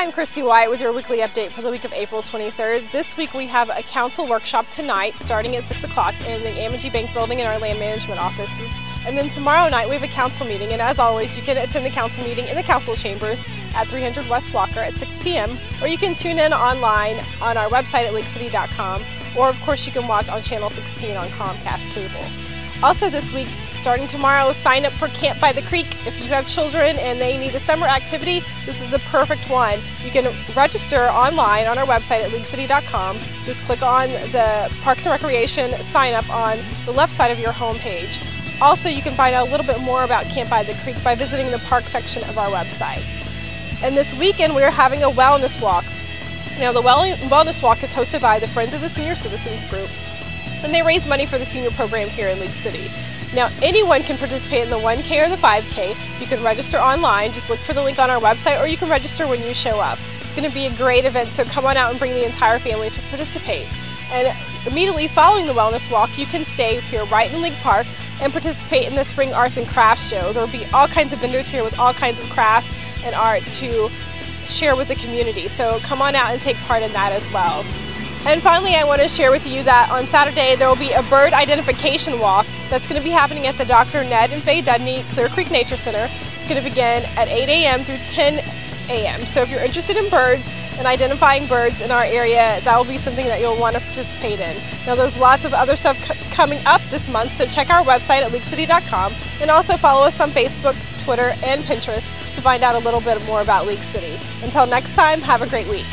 I'm Christy White with your weekly update for the week of April 23rd. This week we have a council workshop tonight starting at 6 o'clock in the Amegy Bank building in our land management offices. And then tomorrow night we have a council meeting, and as always, you can attend the council meeting in the council chambers at 300 West Walker at 6 p.m., or you can tune in online on our website at leaguecity.com, or of course, you can watch on Channel 16 on Comcast Cable. Also, this week, starting tomorrow, sign up for Camp by the Creek. If you have children and they need a summer activity, this is a perfect one. You can register online on our website at leaguecity.com. Just click on the Parks and Recreation sign up on the left side of your homepage. Also, you can find out a little bit more about Camp by the Creek by visiting the park section of our website. And this weekend, we're having a wellness walk. Now, the wellness walk is hosted by the Friends of the Senior Citizens Group and they raise money for the senior program here in League City. Now, anyone can participate in the 1K or the 5K. You can register online, just look for the link on our website, or you can register when you show up. It's going to be a great event, so come on out and bring the entire family to participate. And immediately following the wellness walk, you can stay here right in League Park and participate in the Spring Arts and Crafts Show. There will be all kinds of vendors here with all kinds of crafts and art to share with the community. So come on out and take part in that as well. And finally, I want to share with you that on Saturday there will be a bird identification walk that's going to be happening at the Dr. Ned and Faye Dudney Clear Creek Nature Center. It's going to begin at 8 a.m. through 10 a.m. So if you're interested in birds and identifying birds in our area, that will be something that you'll want to participate in. Now there's lots of other stuff coming up this month, so check our website at leaguecity.com and also follow us on Facebook, Twitter, and Pinterest to find out a little bit more about League City. Until next time, have a great week.